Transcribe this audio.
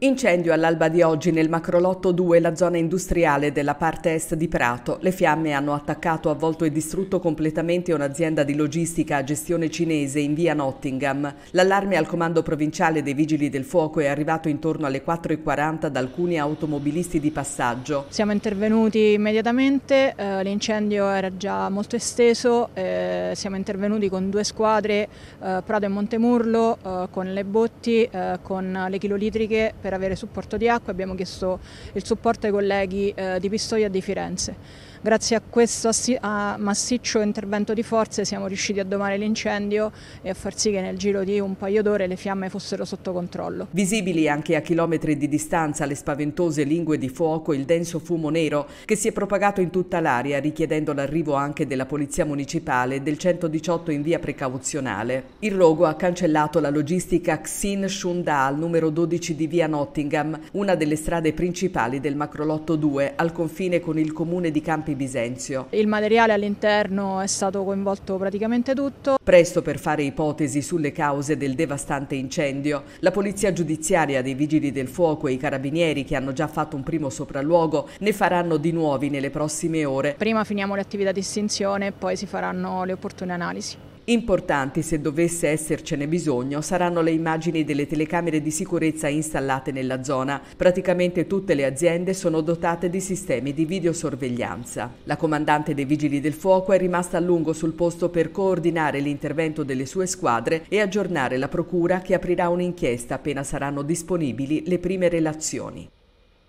Incendio all'alba di oggi nel Macrolotto 2, la zona industriale della parte est di Prato. Le fiamme hanno attaccato, avvolto e distrutto completamente un'azienda di logistica a gestione cinese in via Nottingham. L'allarme al comando provinciale dei Vigili del Fuoco è arrivato intorno alle 4.40 da alcuni automobilisti di passaggio. Siamo intervenuti immediatamente, eh, l'incendio era già molto esteso, eh, siamo intervenuti con due squadre, eh, Prato e Montemurlo, eh, con le botti, eh, con le chilolitriche per avere supporto di acqua abbiamo chiesto il supporto ai colleghi eh, di Pistoia e di Firenze. Grazie a questo massiccio intervento di forze siamo riusciti a domare l'incendio e a far sì che nel giro di un paio d'ore le fiamme fossero sotto controllo. Visibili anche a chilometri di distanza le spaventose lingue di fuoco, il denso fumo nero che si è propagato in tutta l'aria richiedendo l'arrivo anche della Polizia Municipale e del 118 in via precauzionale. Il rogo ha cancellato la logistica Xin Shundal numero 12 di via Nottingham, una delle strade principali del Macrolotto 2 al confine con il comune di Campi Campi Bisenzio. Il materiale all'interno è stato coinvolto praticamente tutto. Presto per fare ipotesi sulle cause del devastante incendio. La polizia giudiziaria dei vigili del fuoco e i carabinieri che hanno già fatto un primo sopralluogo ne faranno di nuovi nelle prossime ore. Prima finiamo le attività di estinzione e poi si faranno le opportune analisi. Importanti, se dovesse essercene bisogno, saranno le immagini delle telecamere di sicurezza installate nella zona. Praticamente tutte le aziende sono dotate di sistemi di videosorveglianza. La comandante dei Vigili del Fuoco è rimasta a lungo sul posto per coordinare l'intervento delle sue squadre e aggiornare la Procura che aprirà un'inchiesta appena saranno disponibili le prime relazioni.